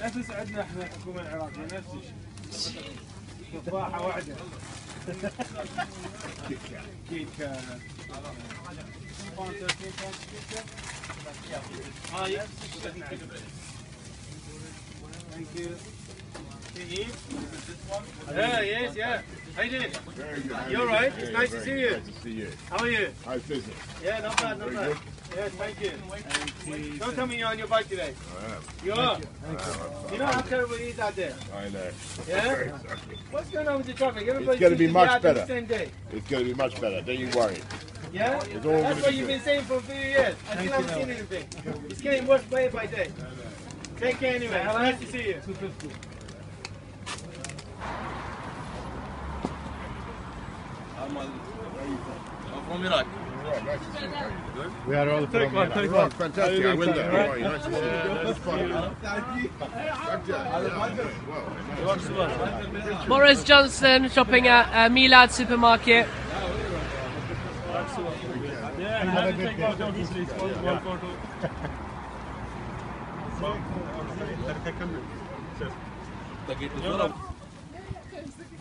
نفس عندنا إحنا الحكومة العراقية نفس الشيء. تفاحة واحدة. كيكة كيكة. هاي. Thank you. Yeah, yes, yeah. How you doing? Very good. You alright? It's nice to see you. Nice to see you. How are you? How's business? Yeah, not bad, not bad. Yes, thank you. Thank you. Don't tell me you're on your bike today. I am. You are? You. you know how terrible it is out there? I know. Yeah? What's going on with the traffic? Everybody it's going to be much better. It's going to be much better. Don't you worry. Yeah? That's what you've been saying for a few years. I still haven't seen anything. It's getting worse day by day. Take care anyway. Nice to see you. From Iraq. Right, nice to see you. How you doing? We are all Take one, take one. Fantastic. I win that. How are you? Nice to see you. It's fun. Well, Boris Johnson shopping at uh, Milad supermarket.